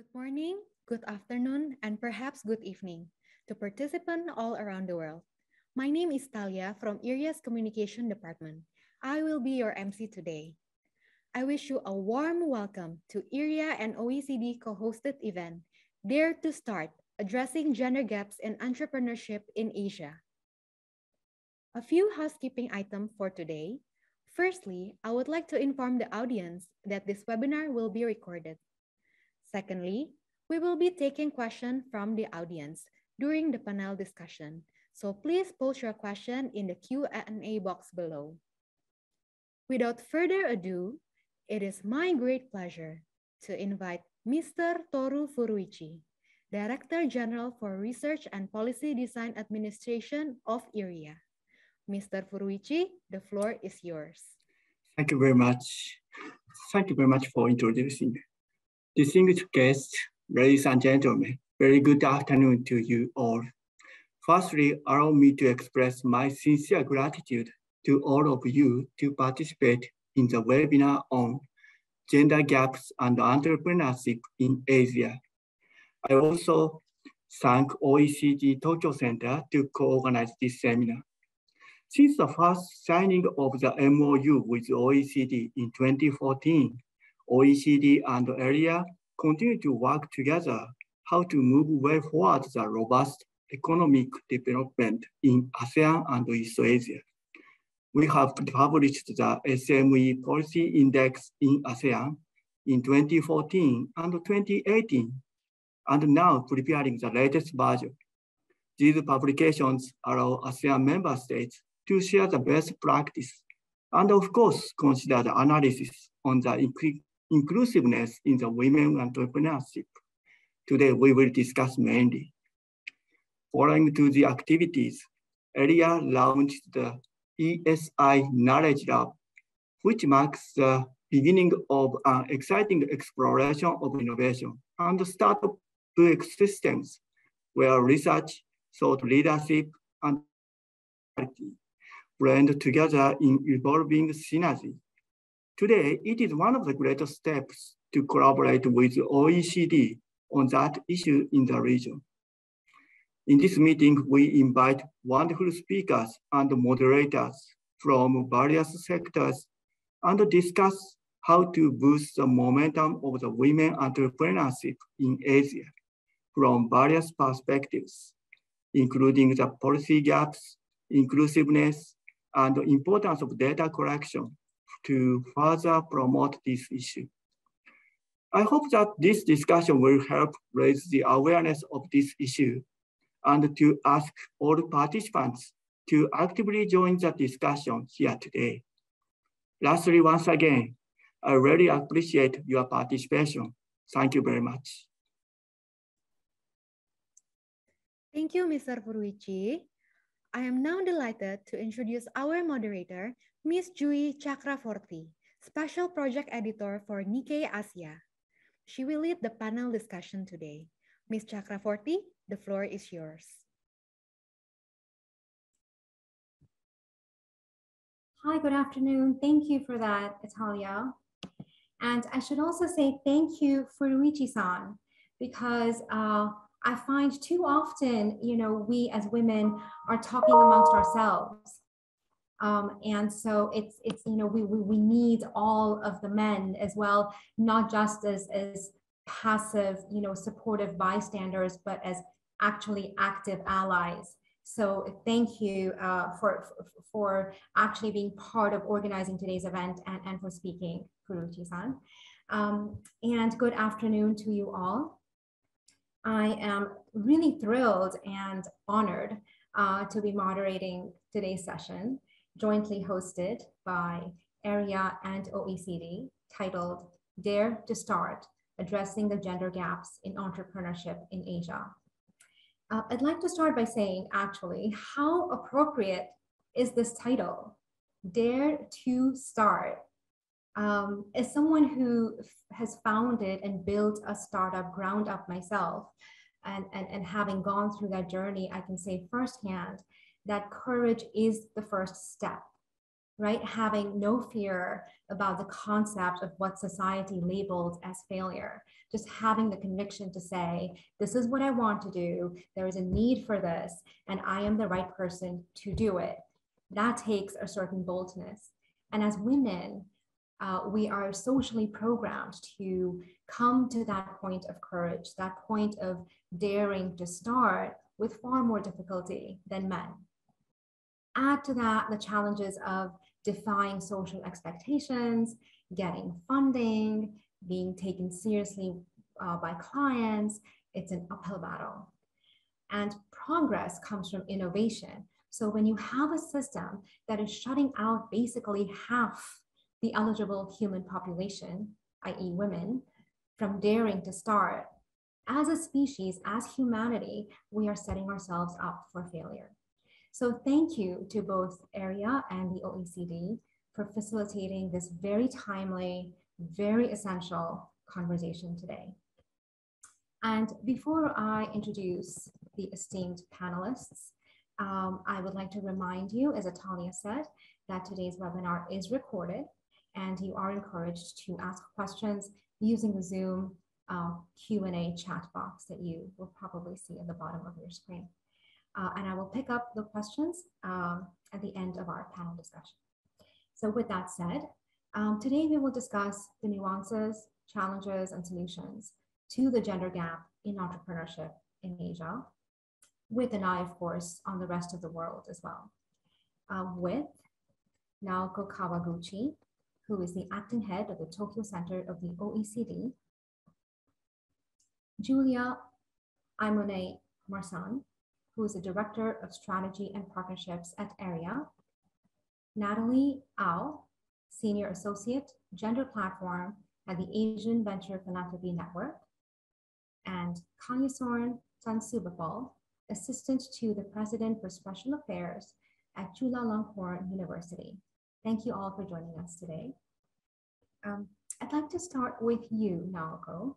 Good morning, good afternoon, and perhaps good evening to participants all around the world. My name is Talia from ERIA's Communication Department. I will be your MC today. I wish you a warm welcome to IRIA and OECD co-hosted event, Dare to Start, Addressing Gender Gaps in Entrepreneurship in Asia. A few housekeeping items for today. Firstly, I would like to inform the audience that this webinar will be recorded. Secondly, we will be taking questions from the audience during the panel discussion. So please post your question in the Q&A box below. Without further ado, it is my great pleasure to invite Mr. Toru Furuichi, Director General for Research and Policy Design Administration of ERIA. Mr. Furuichi, the floor is yours. Thank you very much. Thank you very much for introducing Distinguished guests, ladies and gentlemen, very good afternoon to you all. Firstly, allow me to express my sincere gratitude to all of you to participate in the webinar on gender gaps and entrepreneurship in Asia. I also thank OECD Tokyo Center to co-organize this seminar. Since the first signing of the MOU with OECD in 2014, OECD and ERIA continue to work together how to move way forward the robust economic development in ASEAN and East Asia. We have published the SME Policy Index in ASEAN in 2014 and 2018, and now preparing the latest version. These publications allow ASEAN member states to share the best practice and of course consider the analysis on the inclusiveness in the women entrepreneurship. Today, we will discuss mainly. Following to the activities, ERIA launched the ESI Knowledge Lab, which marks the beginning of an exciting exploration of innovation and startup ecosystems where research, thought leadership, and blend together in evolving synergy Today, it is one of the greatest steps to collaborate with OECD on that issue in the region. In this meeting, we invite wonderful speakers and moderators from various sectors and discuss how to boost the momentum of the women entrepreneurship in Asia from various perspectives, including the policy gaps, inclusiveness, and the importance of data collection to further promote this issue. I hope that this discussion will help raise the awareness of this issue and to ask all participants to actively join the discussion here today. Lastly, once again, I really appreciate your participation. Thank you very much. Thank you, Mr. Furuichi. I am now delighted to introduce our moderator, Ms. Jui Chakravorty, Special Project Editor for Nikkei Asia. She will lead the panel discussion today. Ms. Chakraforty, the floor is yours. Hi, good afternoon. Thank you for that, Italia. And I should also say thank you for Luigi-san, because uh, I find too often, you know, we as women are talking amongst ourselves um, and so it's, it's you know, we, we, we need all of the men as well, not just as, as passive, you know, supportive bystanders, but as actually active allies. So thank you uh, for, for actually being part of organizing today's event and, and for speaking, Furuichi-san. Um, and good afternoon to you all. I am really thrilled and honored uh, to be moderating today's session jointly hosted by ERIA and OECD titled Dare to Start, Addressing the Gender Gaps in Entrepreneurship in Asia. Uh, I'd like to start by saying actually, how appropriate is this title? Dare to Start. Um, as someone who has founded and built a startup ground up myself, and, and, and having gone through that journey, I can say firsthand that courage is the first step. right? Having no fear about the concept of what society labeled as failure. Just having the conviction to say, this is what I want to do. There is a need for this, and I am the right person to do it. That takes a certain boldness. And as women, uh, we are socially programmed to come to that point of courage, that point of daring to start with far more difficulty than men. Add to that the challenges of defying social expectations, getting funding, being taken seriously uh, by clients. It's an uphill battle. And progress comes from innovation. So when you have a system that is shutting out basically half the eligible human population, i.e. women, from daring to start, as a species, as humanity, we are setting ourselves up for failure. So thank you to both ERIA and the OECD for facilitating this very timely, very essential conversation today. And before I introduce the esteemed panelists, um, I would like to remind you, as Atalia said, that today's webinar is recorded and you are encouraged to ask questions using the Zoom uh, Q&A chat box that you will probably see at the bottom of your screen. Uh, and I will pick up the questions um, at the end of our panel discussion. So with that said, um, today we will discuss the nuances, challenges, and solutions to the gender gap in entrepreneurship in Asia, with an eye, of course, on the rest of the world as well. Uh, with Naoko Kawaguchi, who is the acting head of the Tokyo Center of the OECD, Giulia Ajmone Marsan, who is the Director of Strategy and Partnerships at ERIA, Natalie Au, Senior Associate, Gender Platform at the Asian Venture Philanthropy Network, and Kanyasorn Tansubhapol, Assistant to the President for Special Affairs at Chulalongkorn University. Thank you all for joining us today. Um, I'd like to start with you, Naoko.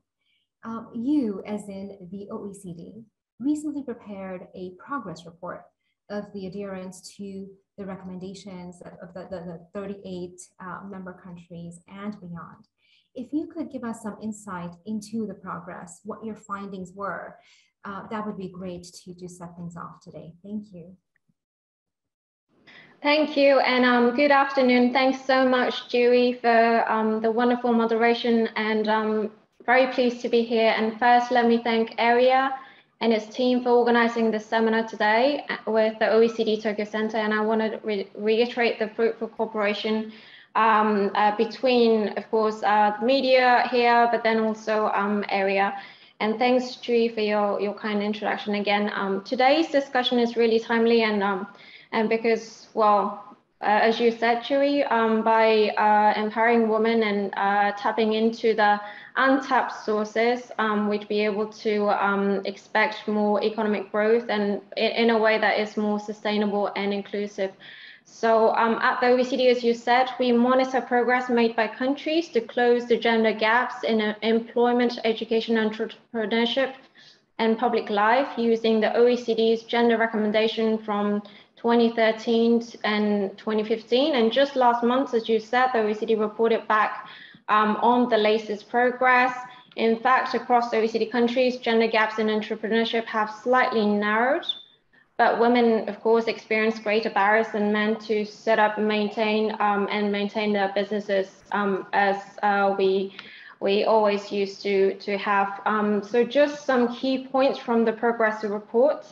Um, you, as in the OECD, recently prepared a progress report of the adherence to the recommendations of the, the, the 38 uh, member countries and beyond. If you could give us some insight into the progress, what your findings were, uh, that would be great to, to set things off today. Thank you. Thank you, and um, good afternoon. Thanks so much, Jui, for um, the wonderful moderation, and um, very pleased to be here. And first, let me thank ERIA and its team for organizing this seminar today with the OECD Tokyo Center. And I want to re reiterate the fruitful cooperation um, uh, between, of course, uh, the media here, but then also um, ERIA. And thanks, Jui, for your, your kind introduction again. Um, today's discussion is really timely and um, and because, well, as you said, Jui, um, by uh, empowering women and uh, tapping into the untapped sources, um, we'd be able to um, expect more economic growth and in, in, a way that is more sustainable and inclusive. So um, at the OECD, as you said, we monitor progress made by countries to close the gender gaps in uh, employment, education, entrepreneurship, and public life using the OECD's gender recommendation from 2013 and 2015. And just last month, as you said, the OECD reported back um, on the latest progress. In fact, across OECD countries, gender gaps in entrepreneurship have slightly narrowed, but women, of course, experience greater barriers than men to set up, maintain, um, and maintain their businesses um, as uh, we we always used to to have. Um, so, just some key points from the progress report.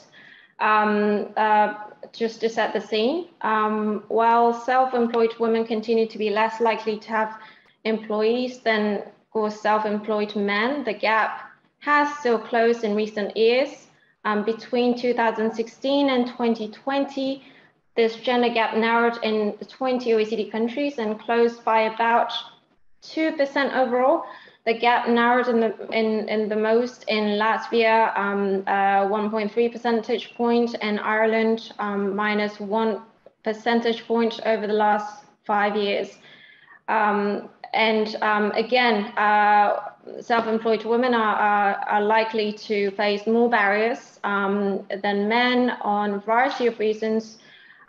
Um, uh, just to set the scene, um, while self-employed women continue to be less likely to have employees than, course, self-employed men, the gap has still closed in recent years. Um, between 2016 and 2020, this gender gap narrowed in 20 OECD countries and closed by about 2% overall, the gap narrowed in the in, in the most in Latvia, um, uh, 1.3 percentage point, and Ireland um, minus one percentage point over the last five years. Um, and um, again, uh, self-employed women are, are, are, likely to face more barriers um, than men on a variety of reasons.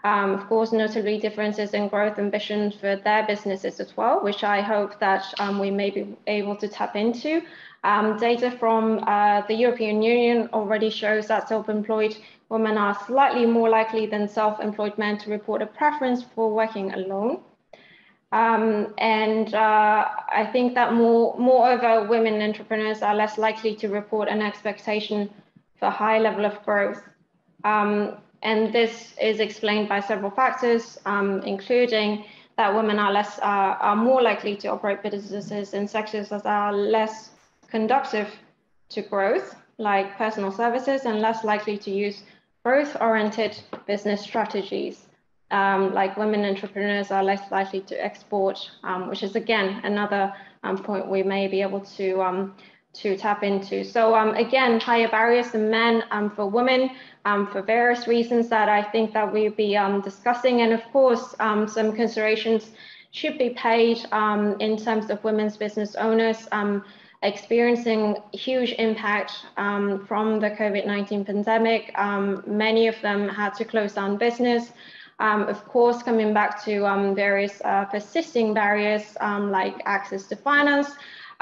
Um, of course, notably differences in growth ambitions for their businesses as well, which I hope that um, we may be able to tap into. Um, data from uh, the European Union already shows that self-employed women are slightly more likely than self-employed men to report a preference for working alone. Um, and uh, I think that more, moreover, women entrepreneurs are less likely to report an expectation for high level of growth. Um, and this is explained by several factors, um, including that women are less uh, are more likely to operate businesses in sectors that are less conducive to growth, like personal services, and less likely to use growth-oriented business strategies. Um, like women entrepreneurs are less likely to export, um, which is again another um, point we may be able to um, to tap into. So um, again, higher barriers than men um, for women for various reasons that I think that we'll be discussing, and of course some considerations should be paid in terms of women's business owners experiencing huge impact um, from the COVID-19 pandemic. Um, many of them had to close down business. Um, of course, coming back to um, various uh, persisting barriers um, like access to finance,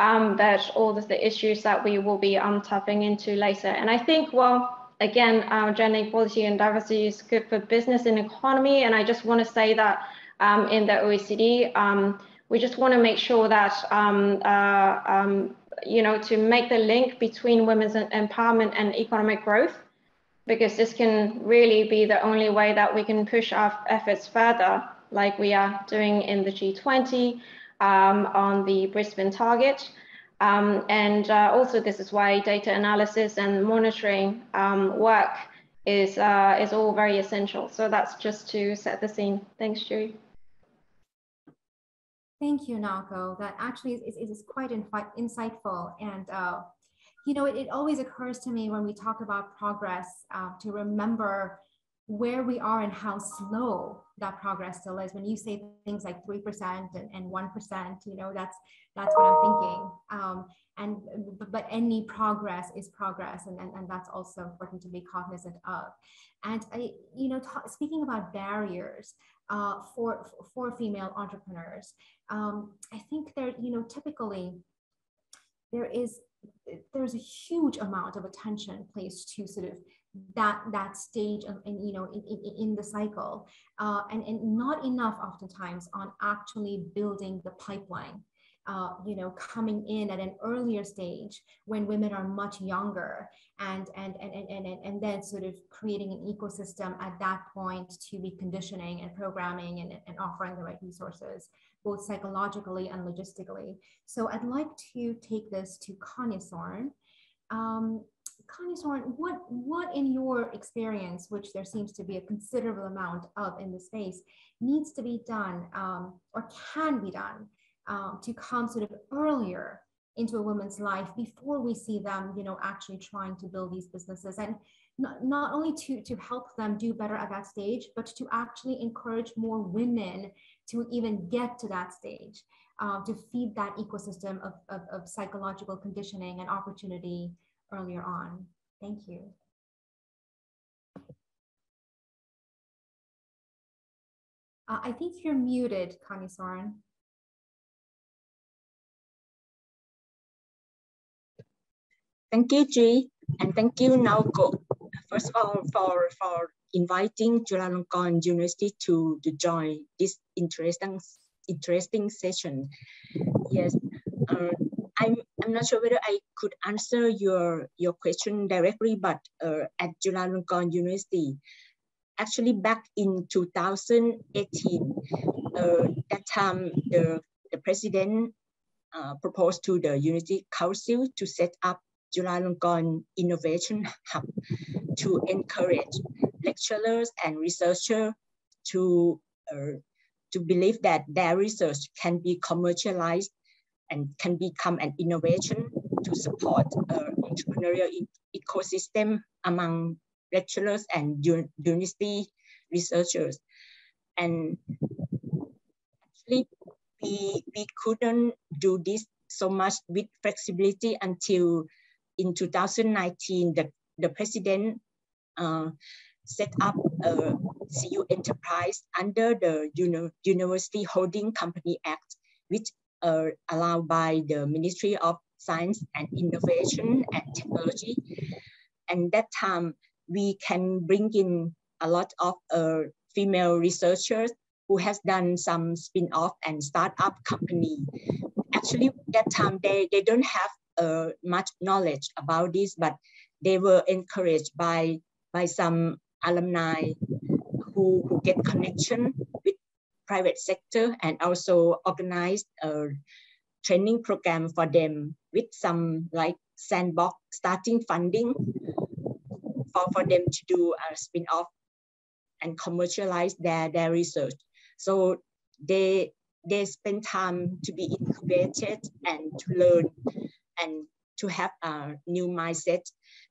um, but all of the issues that we will be tapping into later. And I think, well, again, uh, gender equality and diversity is good for business and economy. And I just want to say that in the OECD, we just want to make sure that um, uh, um, you know, to make the link between women's empowerment and economic growth, because this can really be the only way that we can push our efforts further, like we are doing in the G20 um, on the Brisbane target. Um, and uh, also this is why data analysis and monitoring um, work is, uh, is all very essential. So that's just to set the scene. Thanks, Julie. Thank you, Naoko. That actually is, is, is quite insightful. And, uh, you know, it, it, always occurs to me when we talk about progress uh, to remember where we are and how slow that progress still is. When you say things like 3% and, and 1%, you know, that's, that's what I'm thinking. Um, and, but any progress is progress. And, and, and that's also important to be cognizant of. And I, you know, speaking about barriers, uh, for, for female entrepreneurs. Um, I think there, you know, typically there is, there's a huge amount of attention placed to sort of that that stage of in, you know in, in, in the cycle uh, and, and not enough oftentimes on actually building the pipeline uh, you know, coming in at an earlier stage when women are much younger and, and, and, and, and, and then sort of creating an ecosystem at that point to be conditioning and programming and, and offering the right resources, both psychologically and logistically. So I'd like to take this to Kanyasorn. Um, Kanyasorn, what, what in your experience, which there seems to be a considerable amount of in the space, needs to be done um, or can be done um, to come sort of earlier into a woman's life before we see them, you know, actually trying to build these businesses? And not, not only to, to help them do better at that stage, but to actually encourage more women to even get to that stage, uh, to feed that ecosystem of, of, of psychological conditioning and opportunity earlier on. Thank you. Uh, I think you're muted, Kanyasorn. Thank you, G, and thank you, Naoko. First of all, for, for inviting Chulalongkorn University to, to join this interesting, interesting session. Yes, uh, I'm, I'm not sure whether I could answer your, your question directly, but uh, at Chulalongkorn University, actually back in 2018, uh, that time the, the president uh, proposed to the Unity Council to set up Chulalongkorn Innovation Hub to encourage lecturers and researchers to, uh, to believe that their research can be commercialized and can become an innovation to support uh, entrepreneurial e ecosystem among lecturers and university researchers. And actually, we, we couldn't do this so much with flexibility until in 2019, the, the president uh, set up a CU enterprise under the Uni University Holding Company Act, which are allowed by the Ministry of Science and Innovation and Technology. And that time, we can bring in a lot of uh, female researchers who has done some spin-off and startup company. Actually, that time they, they don't have uh, much knowledge about this, but they were encouraged by, by some alumni who, who get connection private sector and also organized a training program for them with some like sandbox starting funding for, for them to do a spin-off and commercialize their, their research. So they they spend time to be incubated and to learn and to have a new mindset.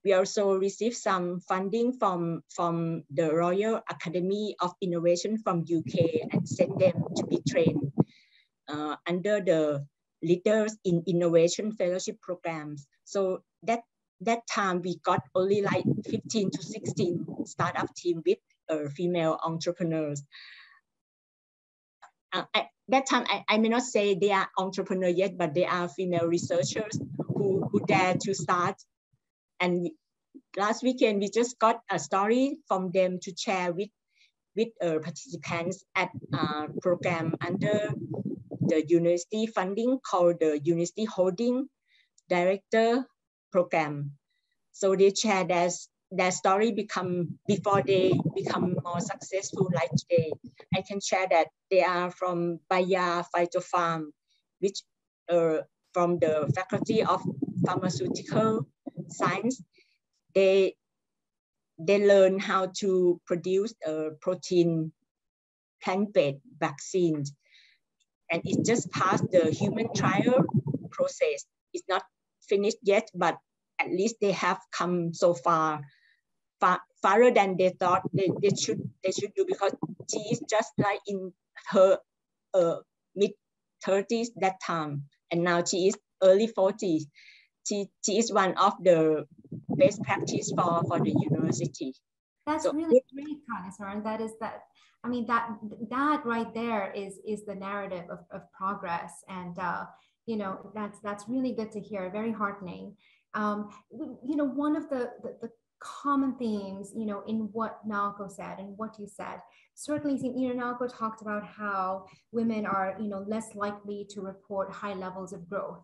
We also received some funding from, from the Royal Academy of Innovation from UK and sent them to be trained uh, under the Leaders in Innovation Fellowship programs. So that that time we got only like 15 to 16 startup team with uh, female entrepreneurs uh, at that time, I, I may not say they are entrepreneurs yet, but they are female researchers who, dare to start. And last weekend, we just got a story from them to share with, with uh, participants at a program under the university funding called the University Holding Director Program. So they share their their story become before they become more successful like today. I can share that they are from Bayer Farm, which uh, from the Faculty of Pharmaceutical Science. They they learn how to produce a protein plant-based vaccine. and it just passed the human trial process. It's not finished yet, but at least they have come so far far, farther than they thought they, they should they should do because she is just like in her uh, mid 30s that time and now she is early 40s she, she is one of the best practice for, for the university. That's so, really great Kanyasorn. that is that i mean that that right there is is the narrative of, of progress. And uh, you know that's that's really good to hear. Very heartening. Um, you know one of the, the, the common themes, you know, in what Naoko said and what you said. Certainly, you know, Naoko talked about how women are, you know, less likely to report high levels of growth.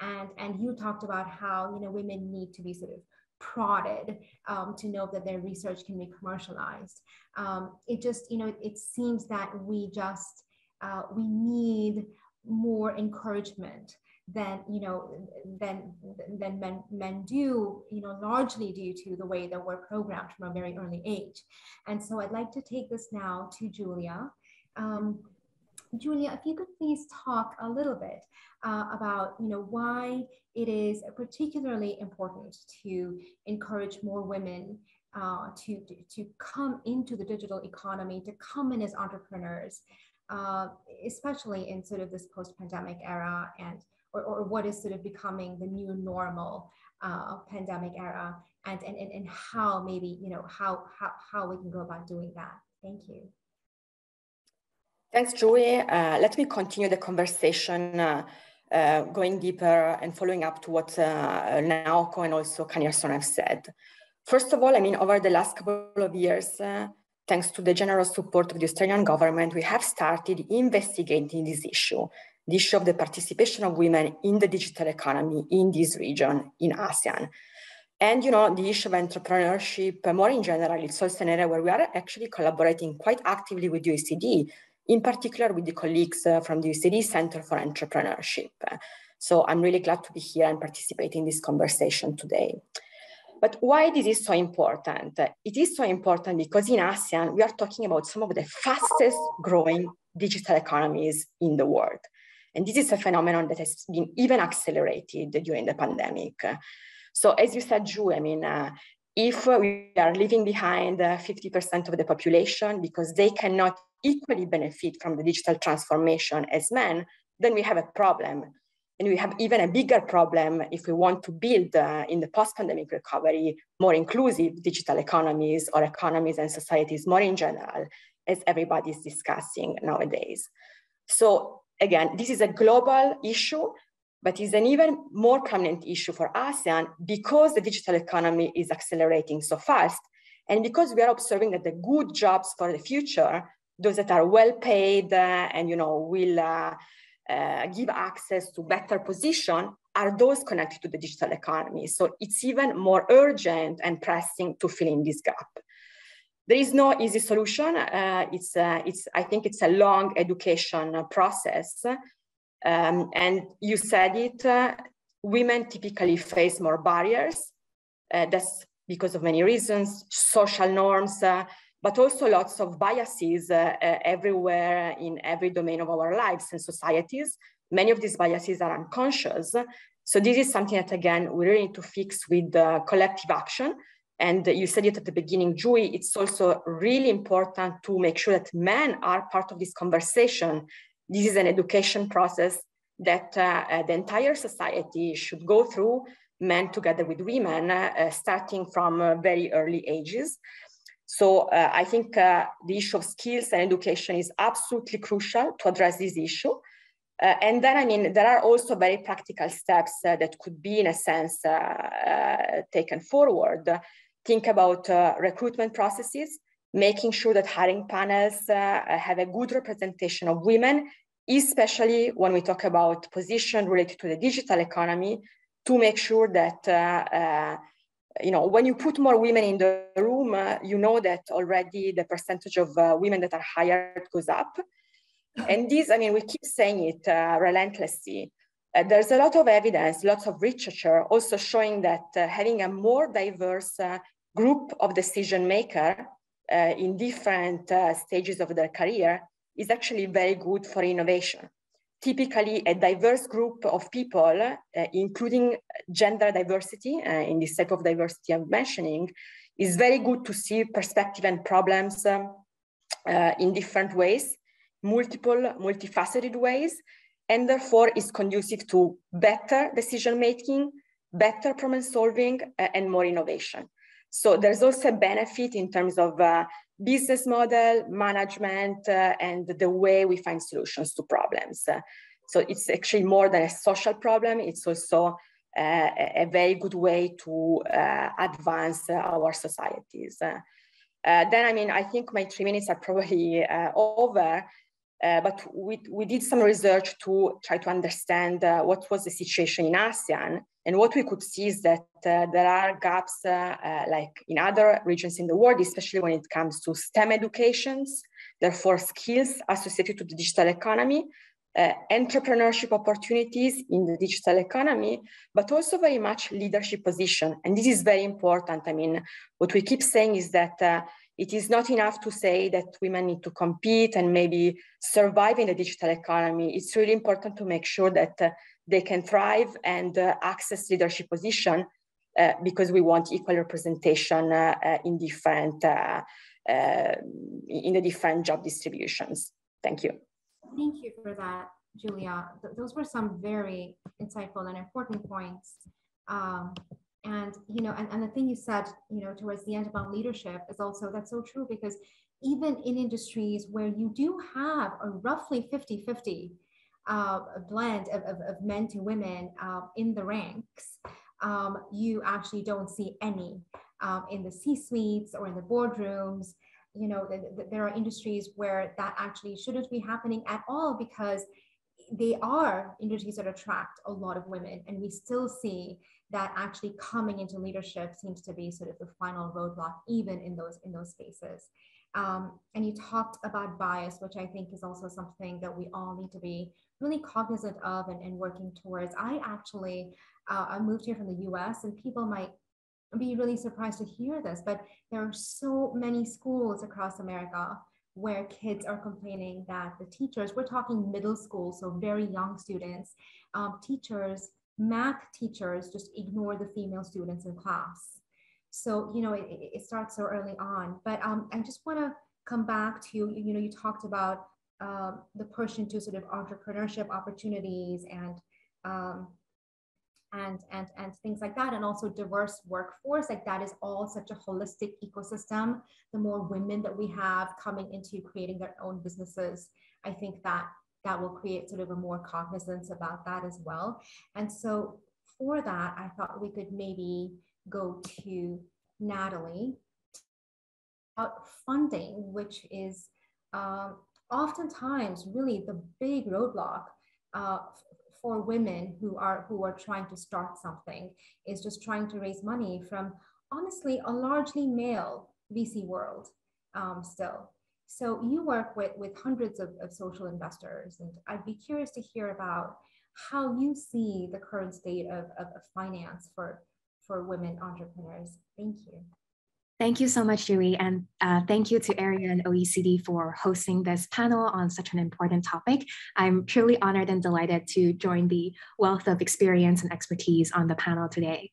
And, and you talked about how, you know, women need to be sort of prodded um, to know that their research can be commercialized. Um, it just, you know, it, it seems that we just, uh, we need more encouragement than you know than than men men do you know largely due to the way that we're programmed from a very early age. And so i'd like to take this now to Giulia. Um, Giulia if you could please talk a little bit uh, about you know why it is particularly important to encourage more women uh, to, to come into the digital economy to come in as entrepreneurs uh, especially in sort of this post-pandemic era and or, or what is sort of becoming the new normal uh, pandemic era and, and, and how maybe, you know, how, how, how we can go about doing that. Thank you. Thanks, Jui. Uh, let me continue the conversation uh, uh, going deeper and following up to what uh, Naoko and also Kanyasorn have said. First of all, I mean, over the last couple of years, uh, thanks to the generous support of the Australian government, we have started investigating this issue the issue of the participation of women in the digital economy in this region, in ASEAN. And you know, the issue of entrepreneurship, uh, more in general, it's also an area where we are actually collaborating quite actively with OECD, in particular with the colleagues uh, from the OECD Center for Entrepreneurship. So I'm really glad to be here and participate in this conversation today. But why this is so important? It is so important because in ASEAN, we are talking about some of the fastest growing digital economies in the world. And this is a phenomenon that has been even accelerated during the pandemic. So as you said, Ju, I mean, uh, if we are leaving behind 50% uh, of the population because they cannot equally benefit from the digital transformation as men, then we have a problem. And we have even a bigger problem if we want to build uh, in the post-pandemic recovery more inclusive digital economies or economies and societies more in general, as everybody is discussing nowadays. So again, this is a global issue, but is an even more prominent issue for ASEAN because the digital economy is accelerating so fast. And because we are observing that the good jobs for the future, those that are well paid uh, and you know will uh, uh, give access to better position are those connected to the digital economy. So it's even more urgent and pressing to fill in this gap. There is no easy solution. Uh, it's, uh, it's, I think it's a long education process. Um, and you said it, uh, women typically face more barriers. Uh, that's because of many reasons, social norms, uh, but also lots of biases uh, everywhere in every domain of our lives and societies. Many of these biases are unconscious. So this is something that, again, we really need to fix with collective action and you said it at the beginning, Julie, it's also really important to make sure that men are part of this conversation. This is an education process that uh, uh, the entire society should go through, men together with women, uh, starting from uh, very early ages. So uh, I think uh, the issue of skills and education is absolutely crucial to address this issue. and then, I mean, there are also very practical steps that could be, in a sense, taken forward think about uh, recruitment processes, making sure that hiring panels uh, have a good representation of women, especially when we talk about position related to the digital economy, to make sure that uh, uh you know when you put more women in the room, uh, you know that already the percentage of women that are hired goes up. And this, I mean, we keep saying it relentlessly. Uh, there's a lot of evidence, lots of literature also showing that uh, having a more diverse uh, group of decision maker uh, in different uh, stages of their career is actually very good for innovation. Typically, a diverse group of people, uh, including gender diversity, in this type of diversity I'm mentioning, is very good to see perspective and problems um, in different ways, multiple, multifaceted ways, and therefore is conducive to better decision making, better problem solving, uh, and more innovation. So there's also a benefit in terms of uh, business model, management, uh, and the way we find solutions to problems. Uh, so it's actually more than a social problem. It's also uh, a very good way to uh, advance our societies. Uh, then, I mean, I think my three minutes are probably over. Uh, but we, we did some research to try to understand uh, what was the situation in ASEAN. And what we could see is that uh, there are gaps uh, uh, like in other regions in the world, especially when it comes to STEM educations, therefore skills associated to the digital economy, entrepreneurship opportunities in the digital economy, but also very much leadership position. And this is very important. I mean, what we keep saying is that it is not enough to say that women need to compete and maybe survive in the digital economy. It's really important to make sure that uh, they can thrive and uh, access leadership position uh, because we want equal representation uh, uh, in different uh, in the different job distributions. Thank you. Thank you for that, Giulia. Th those were some very insightful and important points. Um, and you know and, and the thing you said you know towards the end about leadership is also that's so true because even in industries where you do have a roughly 50 50 uh, blend of, of, of, men to women uh, in the ranks um, you actually don't see any um, in the c suites or in the boardrooms. You know the, the, there are industries where that actually shouldn't be happening at all because they are industries that attract a lot of women and we still see that actually coming into leadership seems to be sort of the final roadblock even in those in those spaces. Um, and you talked about bias which i think is also something that we all need to be really cognizant of and, and working towards. I actually uh, i moved here from the us and people might be really surprised to hear this but there are so many schools across america where kids are complaining that the teachers we're talking middle school so very young students um, teachers math teachers just ignore the female students in class. So, you know, it, it starts so early on. But um, I just want to come back to, you know, you talked about uh, the push into sort of entrepreneurship opportunities and um, and and and things like that and also diverse workforce like that is all such a holistic ecosystem the more women that we have coming into creating their own businesses i think that that will create sort of a more cognizance about that as well and so for that i thought we could maybe go to natalie about funding which is um, oftentimes really the big roadblock uh, for women who are who are trying to start something is just trying to raise money from honestly a largely male VC world um, still. So you work with, with hundreds of, of social investors, and I'd be curious to hear about how you see the current state of, of, of finance for, for women entrepreneurs. Thank you. Thank you so much, Julie, and uh, thank you to ERIA and OECD for hosting this panel on such an important topic. I'm truly honored and delighted to join the wealth of experience and expertise on the panel today.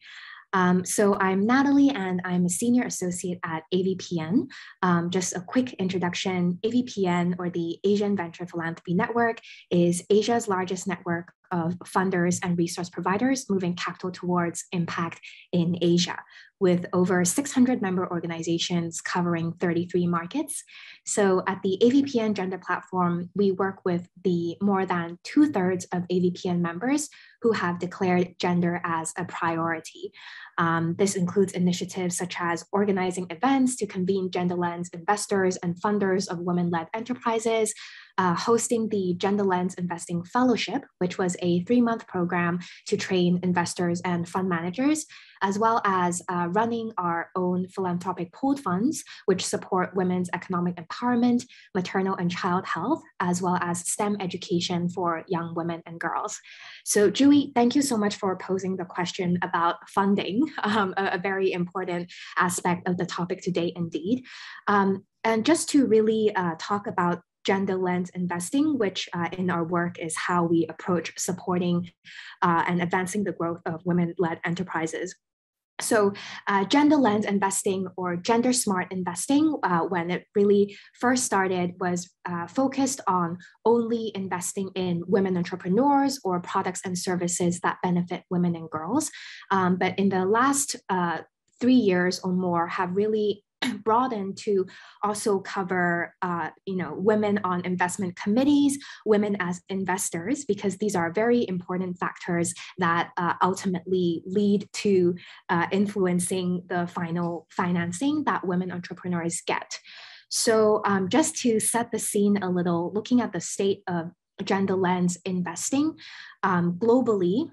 Um, so I'm Natalie and I'm a senior associate at AVPN. Um, just a quick introduction, AVPN or the Asian Venture Philanthropy Network is Asia's largest network of funders and resource providers moving capital towards impact in Asia with over 600 member organizations covering 33 markets. So at the AVPN gender platform, we work with the more than two thirds of AVPN members who have declared gender as a priority. Um, this includes initiatives such as organizing events to convene gender lens investors and funders of women led enterprises, uh, hosting the Gender Lens Investing Fellowship, which was a three month program to train investors and fund managers, as well as uh, running our own philanthropic pooled funds, which support women's economic empowerment, maternal and child health, as well as STEM education for young women and girls. So, Julie, thank you so much for posing the question about funding, um, a, a, very important aspect of the topic today, indeed. Um, and just to really uh, talk about gender lens investing, which uh, in our work is how we approach supporting uh, and advancing the growth of women led enterprises. So, uh, gender lens investing or gender smart investing, uh, when it really first started, was uh, focused on only investing in women entrepreneurs or products and services that benefit women and girls. Um, but in the last uh, three years or more, have really broadened to also cover, uh, you know, women on investment committees, women as investors, because these are very important factors that uh, ultimately lead to uh, influencing the final financing that women entrepreneurs get. So um, just to set the scene a little, looking at the state of gender lens investing um, globally,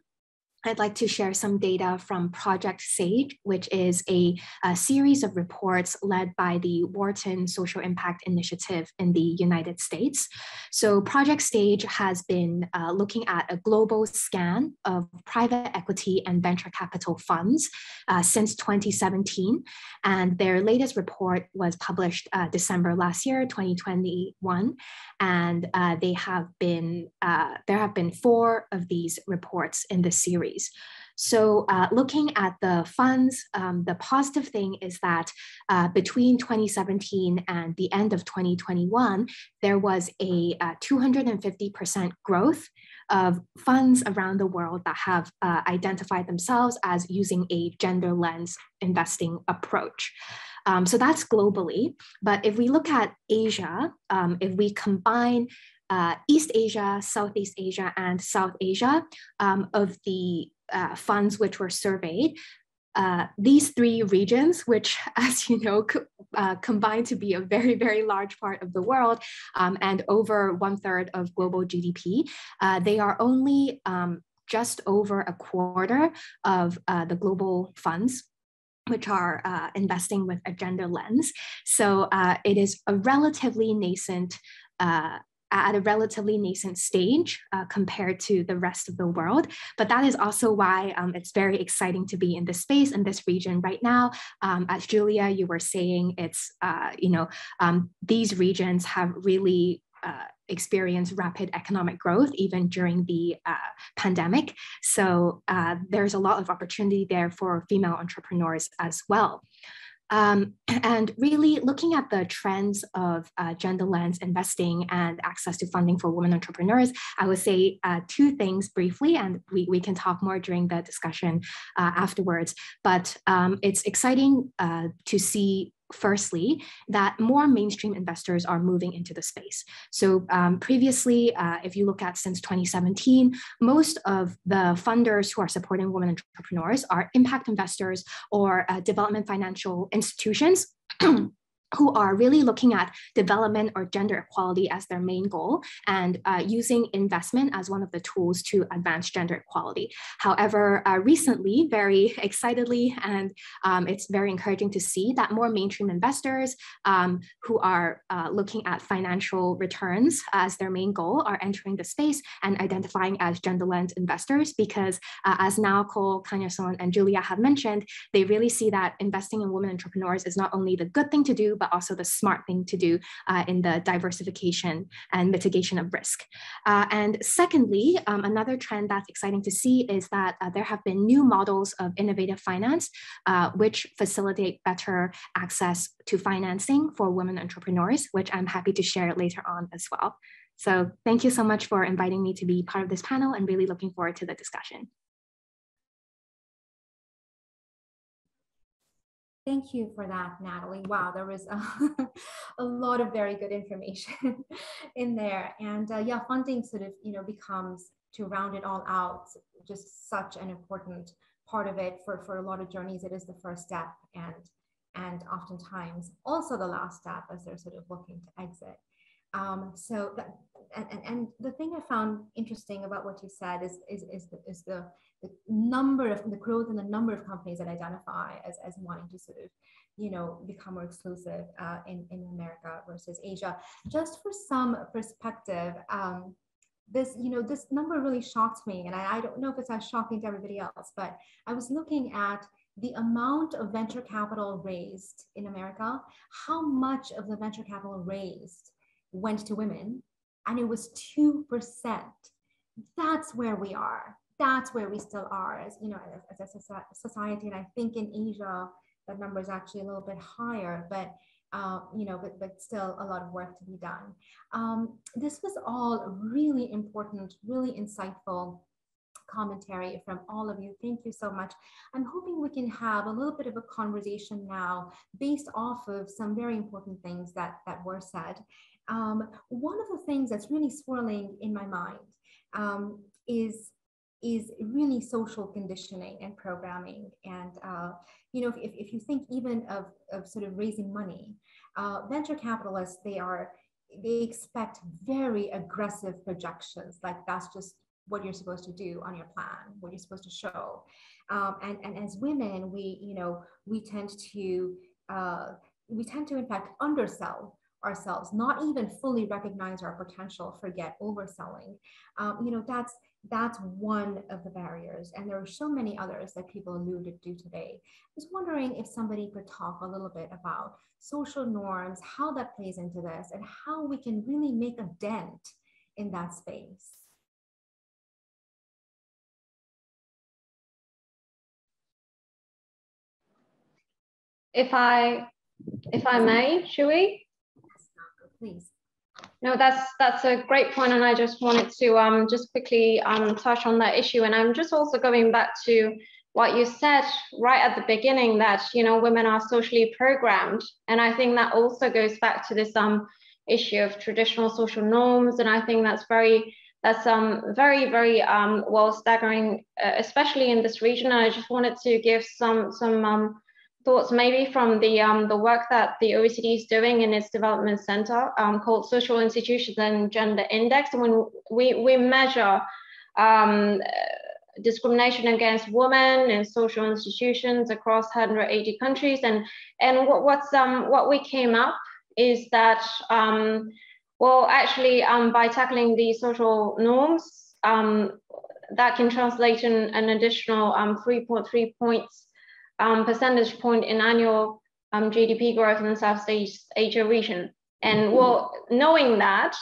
I'd like to share some data from Project SAGE, which is a, a, series of reports led by the Wharton Social Impact Initiative in the United States. So, Project SAGE has been uh, looking at a global scan of private equity and venture capital funds uh, since 2017. And their latest report was published uh, December last year, 2021. And uh, they have been, uh, there have been four of these reports in the series. So, uh, looking at the funds, um, the positive thing is that uh, between 2017 and the end of 2021, there was a 250% uh, growth of funds around the world that have uh, identified themselves as using a gender lens investing approach. Um, so that's globally. But if we look at Asia, um, if we combine uh, East Asia, Southeast Asia, and South Asia um, of the uh, funds which were surveyed. Uh, these three regions, which, as you know, uh, combine to be a very, very large part of the world um, and over one third of global GDP, uh, they are only um, just over a quarter of uh, the global funds which are uh, investing with a gender lens. So uh, it is a relatively nascent uh, at a relatively nascent stage uh, compared to the rest of the world. But that is also why um, it's very exciting to be in this space in this region right now. Um, as Giulia, you were saying, it's, uh, you know, um, these regions have really uh, experienced rapid economic growth even during the uh, pandemic. So uh, there's a lot of opportunity there for female entrepreneurs as well. Um, and really looking at the trends of uh, gender lens investing and access to funding for women entrepreneurs, I would say uh, two things briefly, and we, we can talk more during the discussion uh, afterwards. But um, it's exciting uh, to see firstly, that more mainstream investors are moving into the space. So um, previously, uh, if you look at since 2017, most of the funders who are supporting women entrepreneurs are impact investors or uh, development financial institutions. who are really looking at development or gender equality as their main goal and uh, using investment as one of the tools to advance gender equality. However, uh, recently, very excitedly, and um, it's very encouraging to see that more mainstream investors um, who are uh, looking at financial returns as their main goal are entering the space and identifying as gender lens investors because uh, as Naoko, Kanyasorn, and Giulia have mentioned, they really see that investing in women entrepreneurs is not only the good thing to do, but also the smart thing to do uh, in the diversification and mitigation of risk. Uh, and secondly, um, another trend that's exciting to see is that uh, there have been new models of innovative finance, uh, which facilitate better access to financing for women entrepreneurs, which I'm happy to share later on as well. So thank you so much for inviting me to be part of this panel and really looking forward to the discussion. Thank you for that, Natalie. Wow, there was a, a lot of very good information in there. And uh, yeah, funding sort of, you know, becomes to round it all out, just such an important part of it for, for a lot of journeys. It is the first step and, and oftentimes also the last step as they're sort of looking to exit. Um, so that, and, and, and, the thing I found interesting about what you said is, is, is, the, is the, the number of the growth and the number of companies that identify as, as wanting to sort of, you know, become more exclusive uh, in, in America versus Asia. Just for some perspective, um, this, you know, this number really shocked me. And I, I don't know if it's as shocking to everybody else, but I was looking at the amount of venture capital raised in America, how much of the venture capital raised went to women, and it was 2%. That's where we are. That's where we still are as, you know, as, as a society. And I think in Asia, that number is actually a little bit higher, but uh, you know, but, but still a lot of work to be done. Um, this was all really important, really insightful commentary from all of you. Thank you so much. I'm hoping we can have a little bit of a conversation now based off of some very important things that, that were said. Um, one of the things that's really swirling in my mind um, is is really social conditioning and programming. And, uh, you know, if, if you think even of, of sort of raising money, uh, venture capitalists, they are, they expect very aggressive projections. Like that's just what you're supposed to do on your plan, what you're supposed to show. Um, and, and as women, we, you know, we tend to, uh, we tend to in fact undersell ourselves, not even fully recognize our potential, forget overselling. Um, you know, that's that's one of the barriers. And there are so many others that people alluded to today. I was wondering if somebody could talk a little bit about social norms, how that plays into this, and how we can really make a dent in that space. If I, if I may, Jui? Please. No, that's that's a great point, and I just wanted to um, just quickly um, touch on that issue. And I'm just also going back to what you said right at the beginning that you know women are socially programmed, and I think that also goes back to this um, issue of traditional social norms, and I think that's very that's um, very very um, well staggering, uh, especially in this region. And I just wanted to give some some um, thoughts maybe from the um, the work that the OECD is doing in its development center um, called Social Institutions and Gender Index. When we, we measure um, discrimination against women in social institutions across 180 countries, and and what, what's um what we came up is that um, well actually um, by tackling the social norms um, that can translate in an additional um, 3.3 points um, percentage point in annual um, GDP growth in the Southeast Asia region. And well, knowing that,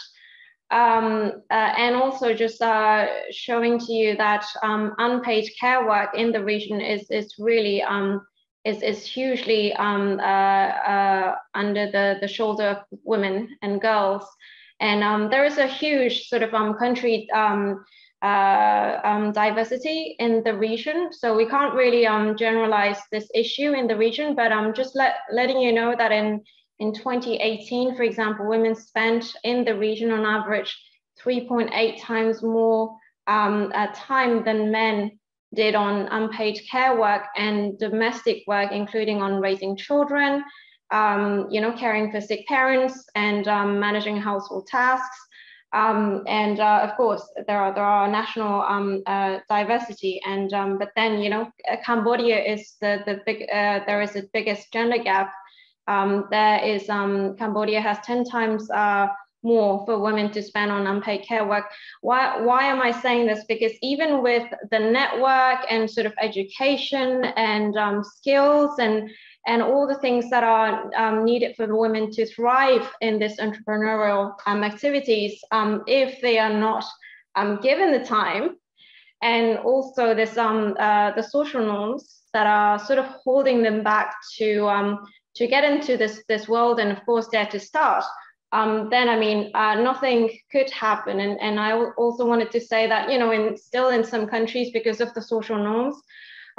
um, uh, and also just uh, showing to you that um, unpaid care work in the region is, is really um, is, is hugely um, uh, uh, under the, the shoulder of women and girls. And um, there is a huge sort of um, country um, uh, um, diversity in the region. So we can't really um, generalize this issue in the region, but I'm just let, letting you know that in, in 2018, for example, women spent in the region on average 3.8 times more um, uh, time than men did on unpaid care work and domestic work, including on raising children, um, you know, caring for sick parents and um, managing household tasks. Um, and uh, of course, there are there are national um, uh, diversity, and um, but then you know, Cambodia is the the big uh, there is the biggest gender gap. Um, there is Cambodia has ten times uh, more for women to spend on unpaid care work. Why, why am I saying this? Because even with the network and sort of education and um, skills and, and all the things that are um, needed for the women to thrive in this entrepreneurial um, activities, um, if they are not um, given the time, and also this um, uh, the social norms that are sort of holding them back to to get into this this world, and of course, they're to start um, then I mean, uh, nothing could happen. And, and I also wanted to say that, you know, in still in some countries, because of the social norms,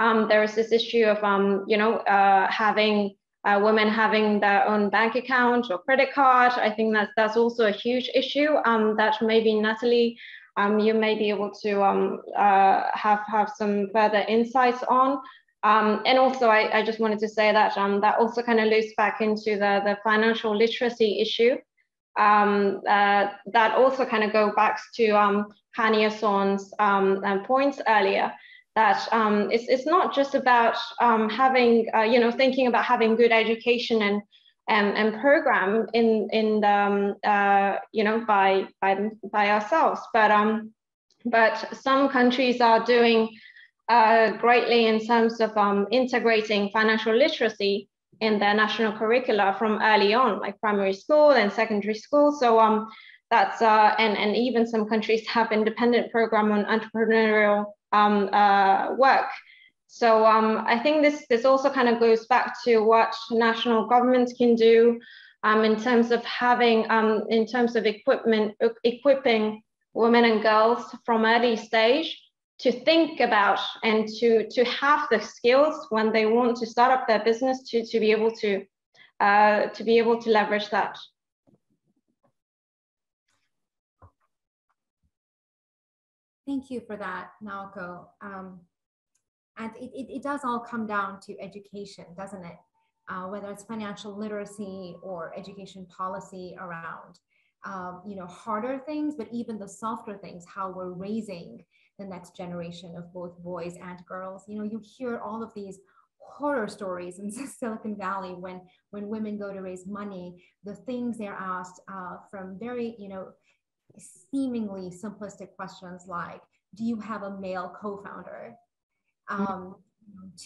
um, there is this issue of, um, you know, uh, having uh, women having their own bank account or credit card. I think that that's also a huge issue um, that maybe Natalie, um, you may be able to um, uh, have, have some further insights on. Um, and also, I, I, just wanted to say that that also kind of loops back into the, the financial literacy issue um, uh, that also kind of go back to um, Kanyasorn's um, uh, points earlier that um, it's, it's not just about um, having, uh, you know, thinking about having good education and, and, and program in, in the, um, uh, you know, by, by, by ourselves, but, um, but some countries are doing uh, greatly in terms of um, integrating financial literacy in their national curricula from early on, like primary school and secondary school. So um, that's uh, and and even some countries have independent program on entrepreneurial um, uh, work. So um, I think this this also kind of goes back to what national governments can do um, in terms of having um, in terms of equipment equipping women and girls from early stage to think about and to to have the skills when they want to start up their business to to be able to uh, to be able to leverage that. Thank you for that, Naoko. Um, and it, it, it, does all come down to education, doesn't it? Uh, whether it's financial literacy or education policy around, um, you know, harder things, but even the softer things, how we're raising the next generation of both boys and girls. You know, you hear all of these horror stories in Silicon Valley when when women go to raise money, the things they're asked uh, from very you know seemingly simplistic questions like, "Do you have a male co-founder?" Mm-hmm. Um,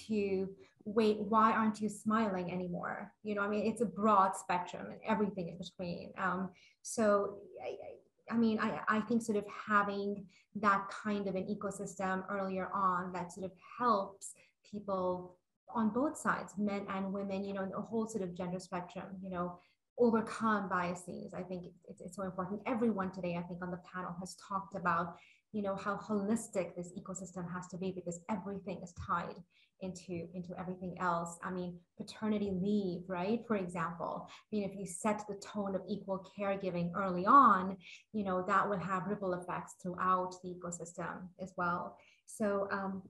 to wait, why aren't you smiling anymore? You know, I mean, it's a broad spectrum and everything in between. Um, so I, I mean, I, I think sort of having that kind of an ecosystem earlier on that sort of helps people on both sides, men and women, you know, the whole sort of gender spectrum, you know, overcome biases. I think it's, it's so important. Everyone today, I think on the panel has talked about, you know, how holistic this ecosystem has to be because everything is tied into into everything else i mean paternity leave right for example i mean if you set the tone of equal caregiving early on you know that would have ripple effects throughout the ecosystem as well so um,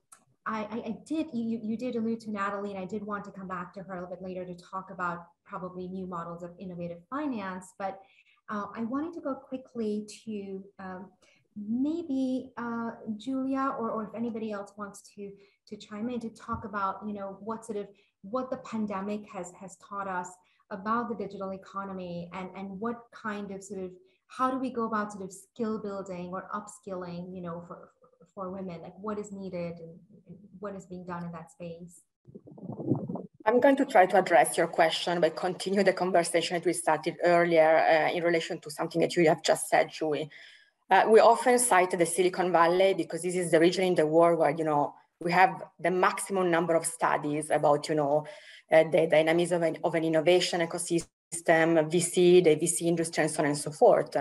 I, I, did you, you did allude to Natalie and I did want to come back to her a little bit later to talk about probably new models of innovative finance but uh, I wanted to go quickly to um, maybe uh, Giulia or, or if anybody else wants to to chime in to talk about, you know, what sort of what the pandemic has has taught us about the digital economy and and what kind of sort of how do we go about sort of skill building or upskilling, you know, for for women, like what is needed and, what is being done in that space. I'm going to try to address your question by continue the conversation that we started earlier uh, in relation to something that you have just said, Jui. Uh, we often cite the Silicon Valley because this is the region in the world where, you know, we have the maximum number of studies about, you know, uh, the dynamism of an, of an innovation ecosystem, VC, the VC industry, and so on and so forth.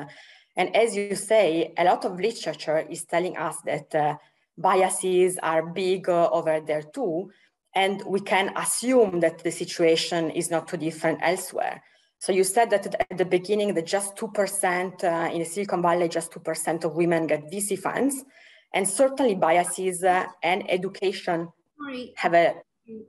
And as you say, a lot of literature is telling us that uh, biases are big uh, over there too, and we can assume that the situation is not too different elsewhere. So you said that at the beginning that just 2% uh, in the Silicon Valley, just 2% of women get VC funds. And certainly biases uh, and education Sorry, have a...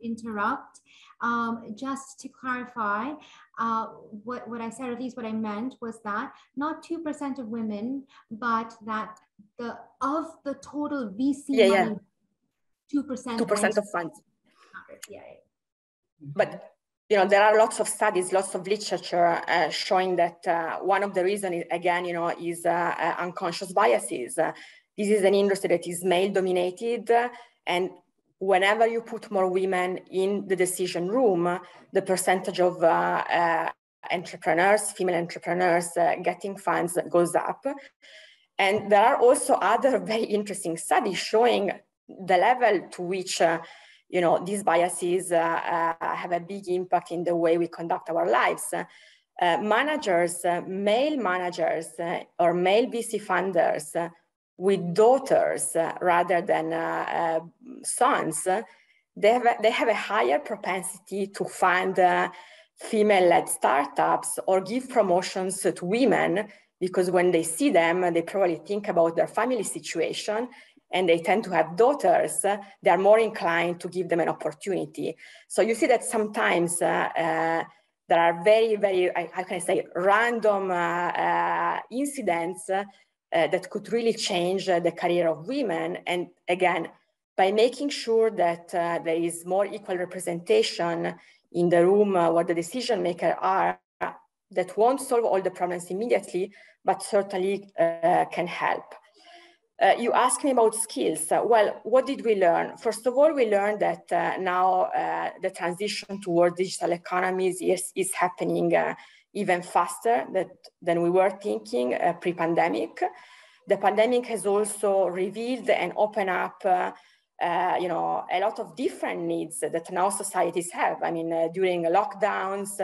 interrupt. Um, just to clarify, uh, what, what I said, or at least what I meant was that not 2% of women, but that the of the total VC yeah, money, yeah. 2%. 2% of funds. Yeah, yeah. But you know, there are lots of studies, lots of literature uh, showing that uh, one of the reasons, again, you know, is uh, uh unconscious biases. Uh, this is an industry that is male dominated and whenever you put more women in the decision room, the percentage of uh, entrepreneurs, female entrepreneurs getting funds goes up. And there are also other very interesting studies showing the level to which you know, these biases uh, uh, have a big impact in the way we conduct our lives. Uh, managers, male managers or male VC funders with daughters rather than sons, they have, a, they have a higher propensity to fund female-led startups or give promotions to women because when they see them, they probably think about their family situation and they tend to have daughters, uh, they are more inclined to give them an opportunity. So you see that sometimes uh, uh, there are very, very, how can I say, random uh, uh, incidents uh, that could really change the career of women. And again, by making sure that there is more equal representation in the room where the decision makers are, that won't solve all the problems immediately, but certainly can help. Uh, you asked me about skills. Uh, well, what did we learn? First of all, we learned that uh, now uh, the transition toward digital economies is, is happening uh, even faster that, than we were thinking uh, pre-pandemic. The pandemic has also revealed and opened up you know, a lot of different needs that now societies have. I mean, during lockdowns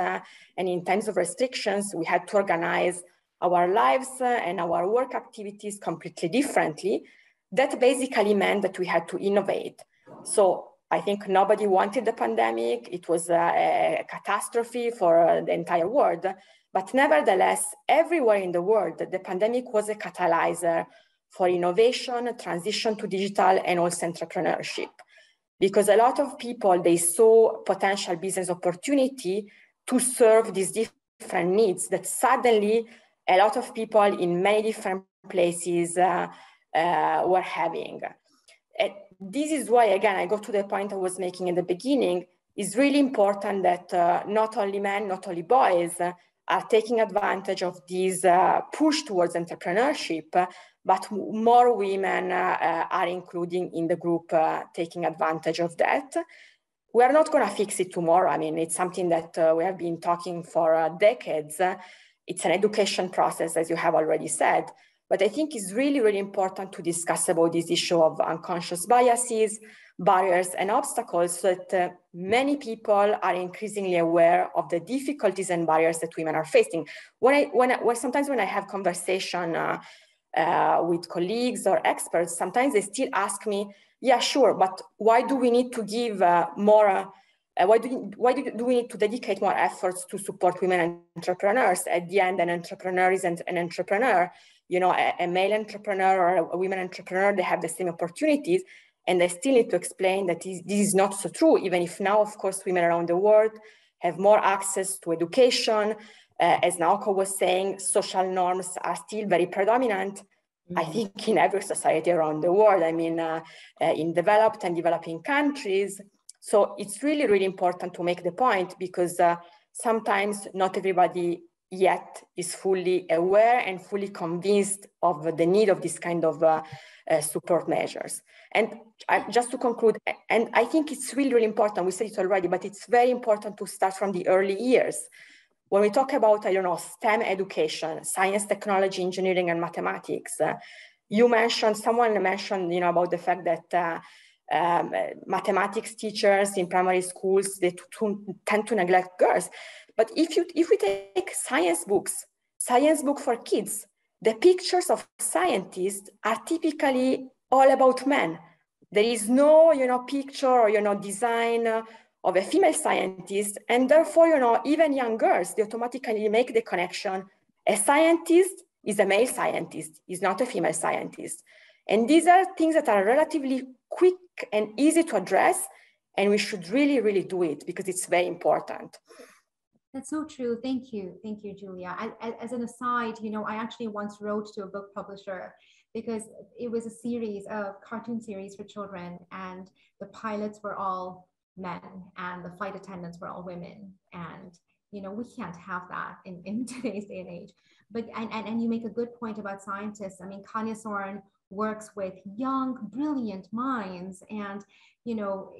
and in times of restrictions, we had to organize our lives uh, and our work activities completely differently, that basically meant that we had to innovate. So I think nobody wanted the pandemic. It was a, a catastrophe for uh, the entire world. But nevertheless, everywhere in the world, the pandemic was a catalyzer for innovation, transition to digital, and also entrepreneurship. Because a lot of people, they saw potential business opportunity to serve these different needs that suddenly a lot of people in many different places uh, uh, were having. This is why, again, I go to the point I was making in the beginning, it's really important that uh, not only men, not only boys are taking advantage of this uh, push towards entrepreneurship, but more women uh, are including in the group uh, taking advantage of that. We are not going to fix it tomorrow. I mean, it's something that we have been talking for decades it's an education process, as you have already said. But I think it's really, really important to discuss about this issue of unconscious biases, barriers, and obstacles so that uh, many people are increasingly aware of the difficulties and barriers that women are facing. When I, when, I, when sometimes when I have conversation uh, uh, with colleagues or experts, sometimes they still ask me, yeah, sure, but why do we need to give uh, more uh, why do, you, why do, do, we need to dedicate more efforts to support women entrepreneurs? At the end, an entrepreneur is an entrepreneur. You know, a, a, male entrepreneur or a women entrepreneur, they have the same opportunities. And I still need to explain that this, this is not so true, even if now, of course, women around the world have more access to education. Uh, as Naoko was saying, social norms are still very predominant. Mm-hmm. I think in every society around the world, I mean, uh, uh, in developed and developing countries, so it's really, really important to make the point because uh, sometimes not everybody yet is fully aware and fully convinced of the need of this kind of uh, uh, support measures. And just to conclude, and I think it's really, really important, we said it already, but it's very important to start from the early years. When we talk about, I don't know, STEM education, science, technology, engineering, and mathematics, uh, you mentioned, someone mentioned, you know, about the fact that uh, um, mathematics teachers in primary schools, they tend to neglect girls. But if, you, if we take science books, science book for kids, the pictures of scientists are typically all about men. There is no, you know, picture or, you know, design of a female scientist. And therefore, you know, even young girls, they automatically make the connection. A scientist is a male scientist, is not a female scientist. And these are things that are relatively quick and easy to address. And we should really, really do it because it's very important. That's so true. Thank you. Thank you, Giulia. As, as an aside, you know, I actually once wrote to a book publisher because it was a series of cartoon series for children and the pilots were all men and the flight attendants were all women. And, you know, we can't have that in, in today's day and age. But, and, and, and you make a good point about scientists. I mean, Kanyasorn works with young, brilliant minds. And, you know,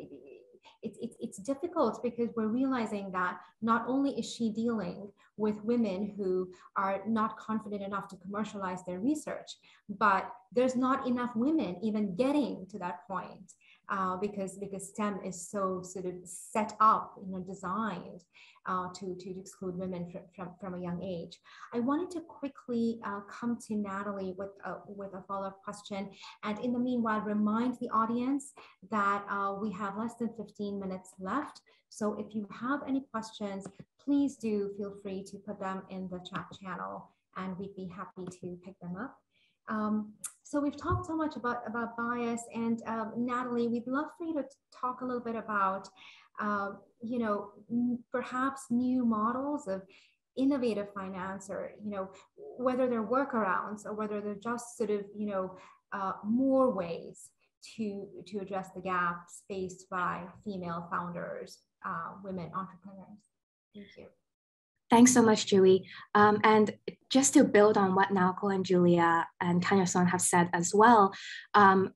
it's, it's, it's difficult because we're realizing that not only is she dealing with women who are not confident enough to commercialize their research, but there's not enough women even getting to that point uh, because because STEM is so sort of set up, you know, designed uh, to, to exclude women from, from, from, a young age. I wanted to quickly uh, come to Natalie with a, with a follow-up question. And in the meanwhile, remind the audience that uh, we have less than 15 minutes left. So if you have any questions, please do feel free to put them in the chat channel and we'd be happy to pick them up. Um, so we've talked so much about, about bias and um, Natalie, we'd love for you to talk a little bit about, uh, you know, perhaps new models of innovative finance or, you know, whether they're workarounds or whether they're just sort of, you know, uh, more ways to, to address the gaps faced by female founders, uh, women entrepreneurs. Thank you. Thanks so much, Jui. Um, and just to build on what Naoko and Giulia and Kanyasorn have said as well, um,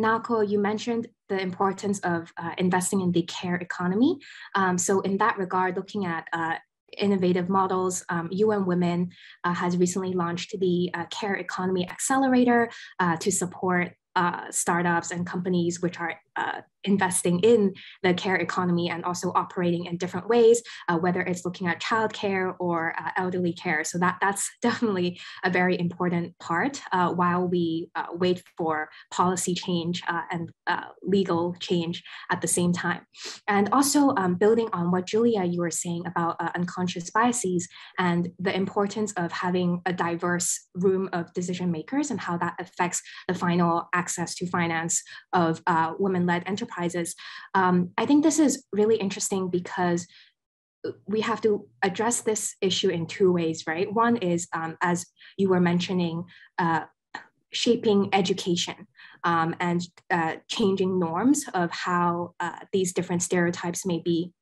Naoko, you mentioned the importance of uh, investing in the care economy. Um, so in that regard, looking at uh, innovative models, um, UN Women uh, has recently launched the uh, Care Economy Accelerator uh, to support uh, startups and companies which are uh, investing in the care economy and also operating in different ways, uh, whether it's looking at childcare or uh, elderly care. So that, that's definitely a very important part uh, while we uh, wait for policy change uh, and legal change at the same time. And also um, building on what Giulia, you were saying about unconscious biases and the importance of having a diverse room of decision makers and how that affects the final access to finance of women led enterprises. Um, I think this is really interesting because we have to address this issue in two ways, right? One is, um, as you were mentioning, uh, shaping education um, and uh, changing norms of how uh, these different stereotypes may be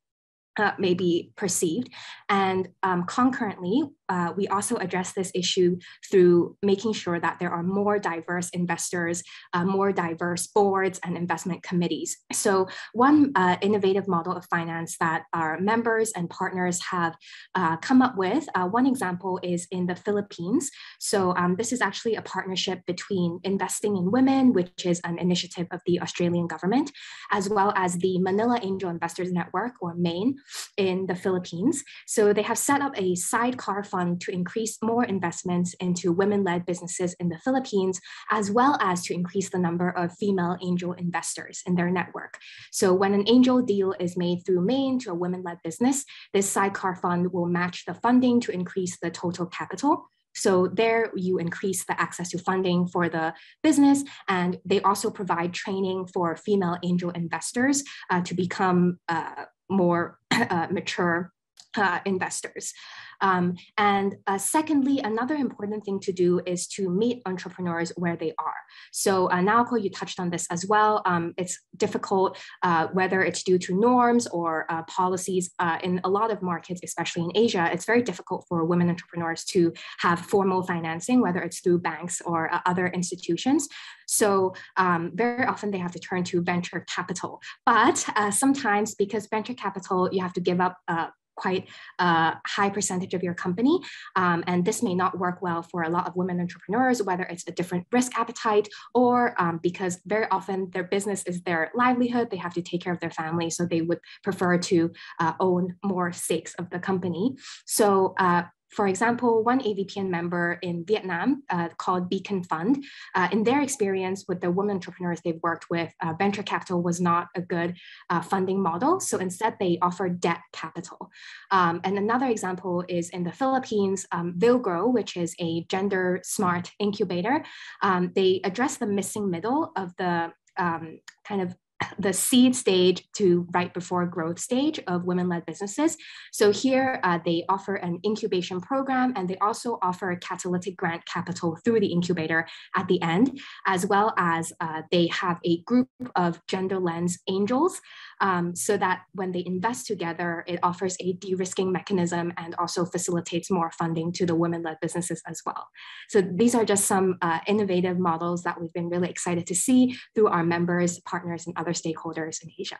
uh, may be perceived. And um, concurrently, uh, we also address this issue through making sure that there are more diverse investors, uh, more diverse boards and investment committees. So one uh, innovative model of finance that our members and partners have uh, come up with, uh, one example is in the Philippines. So um, this is actually a partnership between Investing in Women, which is an initiative of the Australian government, as well as the Manila Angel Investors Network, or MAIN, in the Philippines. So they have set up a sidecar fund to increase more investments into women-led businesses in the Philippines, as well as to increase the number of female angel investors in their network. So when an angel deal is made through MAIN to a women-led business, this sidecar fund will match the funding to increase the total capital. So there you increase the access to funding for the business and they also provide training for female angel investors uh, to become uh, more uh, mature uh, investors. Um, and uh, secondly, another important thing to do is to meet entrepreneurs where they are. So uh, Naoko, you touched on this as well. Um, it's difficult, uh, whether it's due to norms or uh, policies uh, in a lot of markets, especially in Asia, it's very difficult for women entrepreneurs to have formal financing, whether it's through banks or uh, other institutions. So um, very often they have to turn to venture capital. But sometimes because venture capital, you have to give up quite a high percentage of your company. Um, and this may not work well for a lot of women entrepreneurs, whether it's a different risk appetite or um, because very often their business is their livelihood, they have to take care of their family. So they would prefer to uh, own more stakes of the company. So uh, for example, one AVPN member in Vietnam uh, called Beacon Fund, uh, in their experience with the women entrepreneurs they've worked with, uh, venture capital was not a good uh, funding model. So instead, they offer debt capital. Um, and another example is in the Philippines, um, Villgro, which is a gender smart incubator. Um, they address the missing middle of the um, kind of the seed stage to right before growth stage of women-led businesses. So here uh, they offer an incubation program and they also offer a catalytic grant capital through the incubator at the end, as well as uh, they have a group of gender lens angels um, so that when they invest together, it offers a de-risking mechanism and also facilitates more funding to the women-led businesses as well. So these are just some uh, innovative models that we've been really excited to see through our members, partners, and other stakeholders in Asia.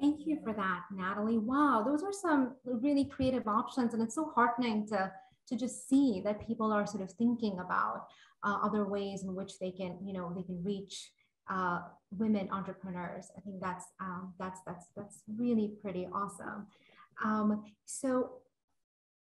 Thank you for that, Natalie. Wow, those are some really creative options, and it's so heartening to to just see that people are sort of thinking about uh, other ways in which they can, you know, they can reach uh, women entrepreneurs. I think that's um, that's that's that's really pretty awesome. Um, so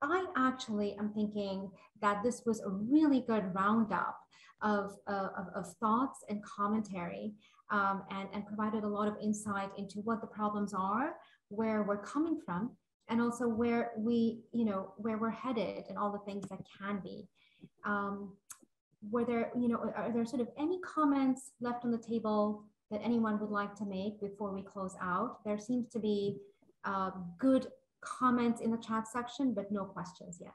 I actually am thinking that this was a really good roundup of, uh, of, of, thoughts and commentary um, and, and provided a lot of insight into what the problems are, where we're coming from, and also where we, you know, where we're headed and all the things that can be. Um, were there, you know, are there sort of any comments left on the table that anyone would like to make before we close out? There seems to be uh, good comments in the chat section, but no questions yet.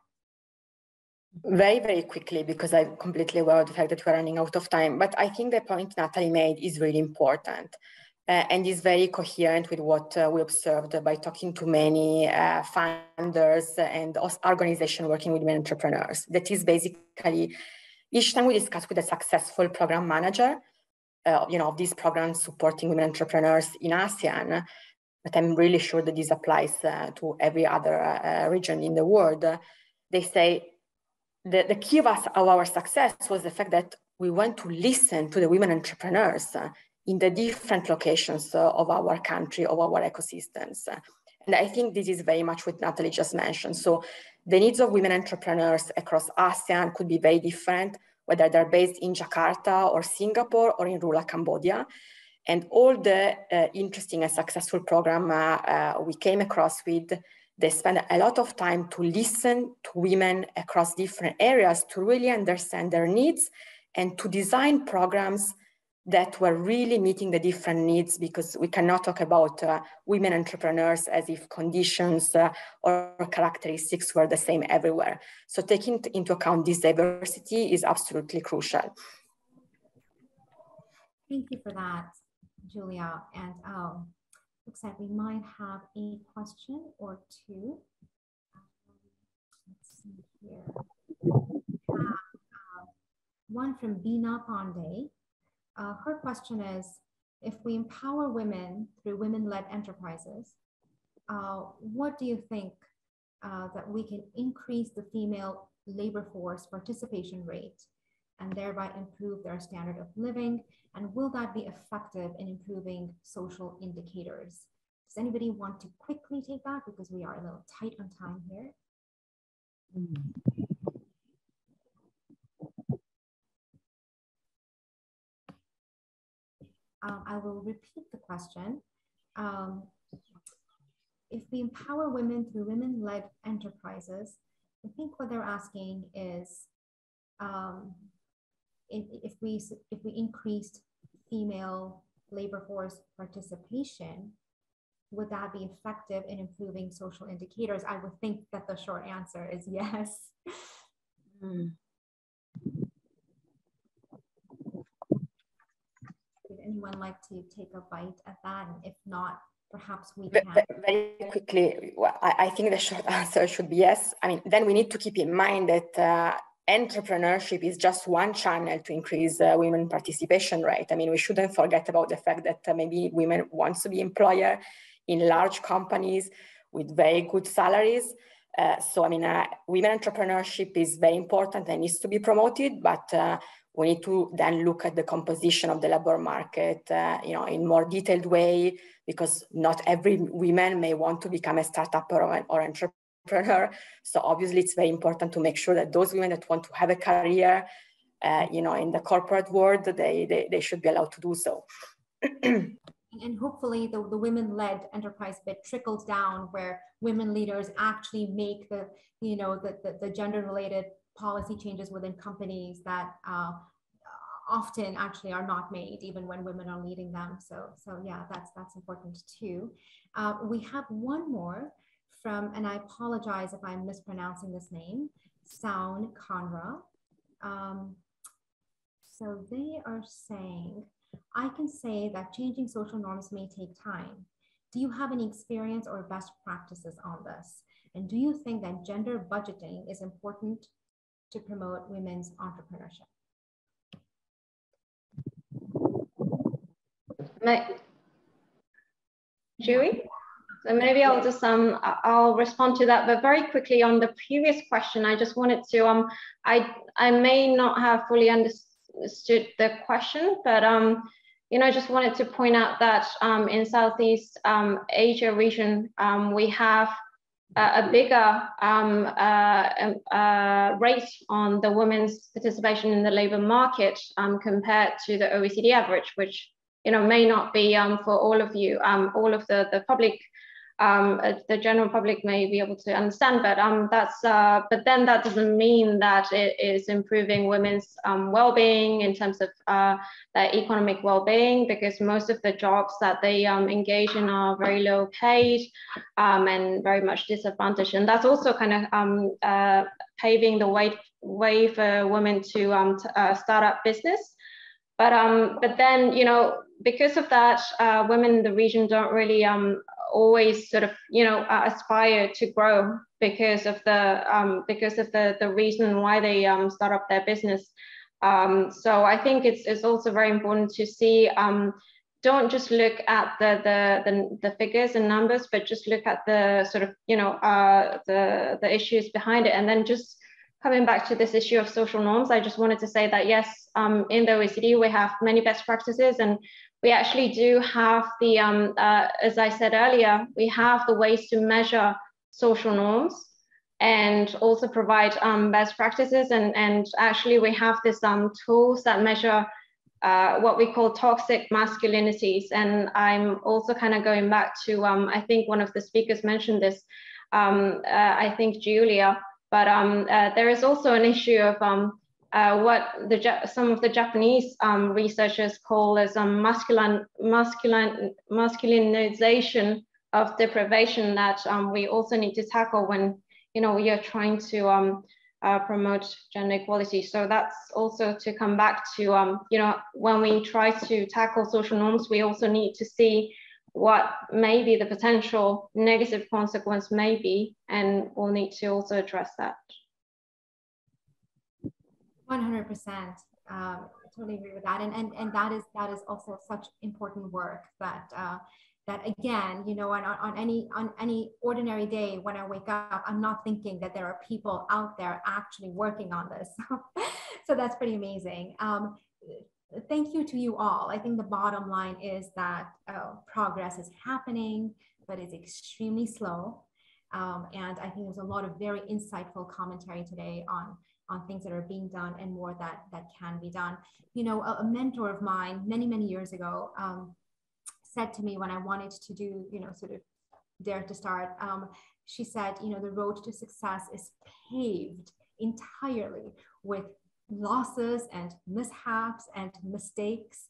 Very, very quickly, because I'm completely aware of the fact that we're running out of time. But I think the point Natalie made is really important uh, and is very coherent with what uh, we observed by talking to many uh, funders and organizations working with women entrepreneurs. That is basically each time we discuss with a successful program manager, uh, you know, of these programs supporting women entrepreneurs in ASEAN, but I'm really sure that this applies uh, to every other uh, region in the world. they say the, the key of, us, of our success was the fact that we went to listen to the women entrepreneurs uh, in the different locations uh, of our country, of our ecosystems. And I think this is very much what Natalie just mentioned. So the needs of women entrepreneurs across ASEAN could be very different, whether they're based in Jakarta or Singapore or in rural Cambodia. And all the uh, interesting and successful program uh, uh, we came across with, they spend a lot of time to listen to women across different areas to really understand their needs and to design programs that were really meeting the different needs because we cannot talk about uh, women entrepreneurs as if conditions uh, or characteristics were the same everywhere. So taking into account this diversity is absolutely crucial. Thank you for that, Giulia. And um, looks like we might have a question or two. let's see here. Uh, one from Bina Pandey. Uh, her question is, if we empower women through women-led enterprises, uh, what do you think uh, that we can increase the female labor force participation rate and thereby improve their standard of living? And will that be effective in improving social indicators? Does anybody want to quickly take that because we are a little tight on time here? Um, I will repeat the question. Um, if we empower women through women-led enterprises, I think what they're asking is um, if, if, we, if we increased female labor force participation, would that be effective in improving social indicators? I would think that the short answer is yes. Mm. Anyone like to take a bite at that? And if not, perhaps we can. Very quickly, well, I think the short answer should be yes. I mean, then we need to keep in mind that uh, entrepreneurship is just one channel to increase uh, women participation rate. I mean, we shouldn't forget about the fact that uh, maybe women want to be employer in large companies with very good salaries. Uh, so, I mean, uh, women entrepreneurship is very important and needs to be promoted, but uh, we need to then look at the composition of the labor market, uh, you know, in more detailed way, because not every woman may want to become a startup or, or entrepreneur. So obviously it's very important to make sure that those women that want to have a career, uh, you know, in the corporate world, they, they, they should be allowed to do so. and hopefully the, the women-led enterprise bit trickles down where women leaders actually make the, you know, the, the, the gender-related policy changes within companies that uh, often actually are not made even when women are leading them. So so yeah that's that's important too. Uh, we have one more from and i apologize if i'm mispronouncing this name sound conra um, so they are saying i can say that changing social norms may take time. Do you have any experience or best practices on this? And do you think that gender budgeting is important to promote women's entrepreneurship? Jui? So maybe I'll just um I'll respond to that, but very quickly on the previous question, I just wanted to um I I may not have fully understood the question, but um you know I just wanted to point out that um in Southeast um, Asia region um, we have a bigger um, uh, uh, rate on the women's participation in the labor market um, compared to the OECD average, which you know may not be um, for all of you, um, all of the, the public um, uh, the general public may be able to understand. But um, that's uh, but then that doesn't mean that it is improving women's um, well-being in terms of uh, their economic well-being, because most of the jobs that they um, engage in are very low paid um, and very much disadvantaged. And that's also kind of um, uh, paving the way way for women to um, uh, start up business. But um, but then you know because of that, uh, women in the region don't really um, always sort of you know uh, aspire to grow because of the um, because of the the reason why they um, start up their business. Um, so I think it's it's also very important to see. Um, don't just look at the, the, the the figures and numbers, but just look at the sort of you know uh, the the issues behind it, and then just coming back to this issue of social norms, I just wanted to say that yes, um, in the OECD we have many best practices, and we actually do have the, um, uh, as I said earlier, we have the ways to measure social norms and also provide um, best practices. And, and actually we have this um, tools that measure uh, what we call toxic masculinities. And I'm also kind of going back to, um, I think one of the speakers mentioned this, um, uh, I think Giulia, but um, uh, there is also an issue of uh, what the some of the Japanese um, researchers call as a masculine, masculine, masculinization of deprivation that um, we also need to tackle when you know we are trying to um, uh, promote gender equality. So that's also to come back to um, you know when we try to tackle social norms, we also need to see what maybe the potential negative consequence may be, and we'll need to also address that. 100%. Um, totally agree with that. And, and, and that is, that is also such important work that, uh, that again, you know, on, on any, on any ordinary day when I wake up, I'm not thinking that there are people out there actually working on this. so that's pretty amazing. Um, thank you to you all. I think the bottom line is that uh, progress is happening, but it's extremely slow. Um, and I think there's a lot of very insightful commentary today on on things that are being done and more that that can be done. You know, a, a mentor of mine many many years ago um, said to me when I wanted to do you know sort of dare to start. Um, she said, you know, the road to success is paved entirely with losses and mishaps and mistakes,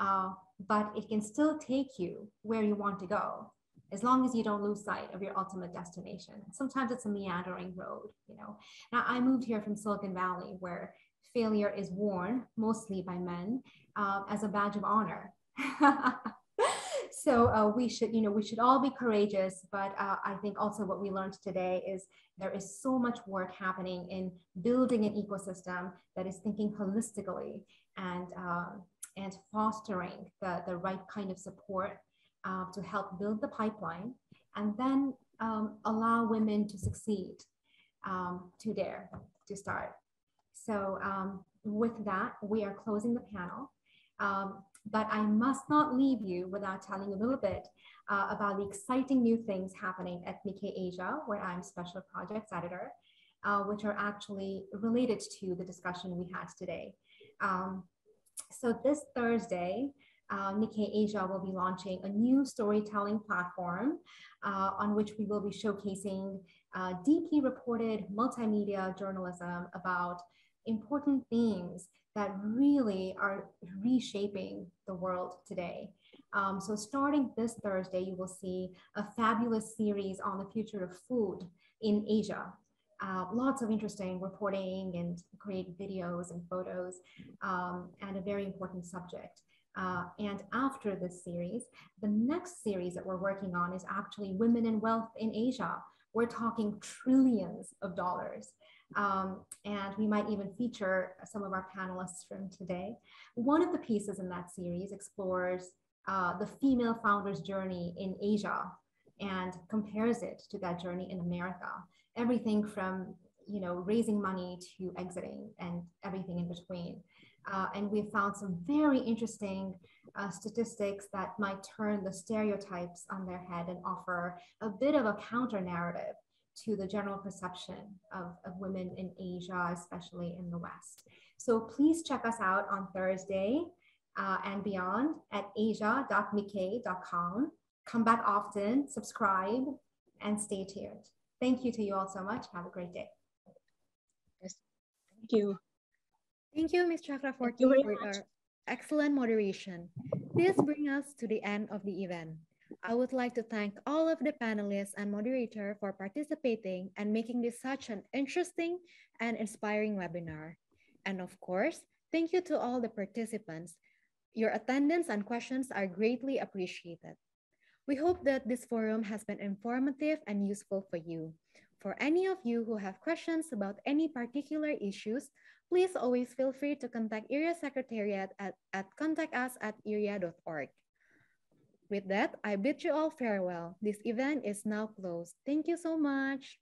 uh, but it can still take you where you want to go as long as you don't lose sight of your ultimate destination. Sometimes it's a meandering road, you know. Now I moved here from Silicon Valley where failure is worn mostly by men uh, as a badge of honor. so uh, we should, you know, we should all be courageous. But uh, I think also what we learned today is there is so much work happening in building an ecosystem that is thinking holistically and uh, and fostering the, the right kind of support uh, to help build the pipeline and then um, allow women to succeed um, to dare to start. So um, with that, we are closing the panel. Um, but I must not leave you without telling a little bit uh, about the exciting new things happening at Nikkei Asia, where I'm special projects editor, uh, which are actually related to the discussion we had today. Um, so this Thursday, uh, Nikkei Asia will be launching a new storytelling platform uh, on which we will be showcasing uh, deeply reported multimedia journalism about important themes that really are reshaping the world today. Um, so starting this Thursday, you will see a fabulous series on the future of food in Asia. Uh, lots of interesting reporting and great videos and photos um, and a very important subject. Uh, and after this series, the next series that we're working on is actually Women in Wealth in Asia. We're talking trillions of dollars. Um, and we might even feature some of our panelists from today. One of the pieces in that series explores uh, the female founder's journey in Asia and compares it to that journey in America. Everything from you know raising money to exiting and everything in between. Uh, and we found some very interesting uh, statistics that might turn the stereotypes on their head and offer a bit of a counter narrative to the general perception of, of women in Asia, especially in the West. So please check us out on Thursday uh, and beyond at asia.nikkei.com. Come back often, subscribe, and stay tuned. Thank you to you all so much. Have a great day. Thank you. Thank you, Ms. Chakravorty, for your excellent moderation. This brings us to the end of the event. I would like to thank all of the panelists and moderator for participating and making this such an interesting and inspiring webinar. And of course, thank you to all the participants. Your attendance and questions are greatly appreciated. We hope that this forum has been informative and useful for you. For any of you who have questions about any particular issues, please always feel free to contact ERIA Secretariat at, at contactus at eria.org. With that, I bid you all farewell. This event is now closed. Thank you so much.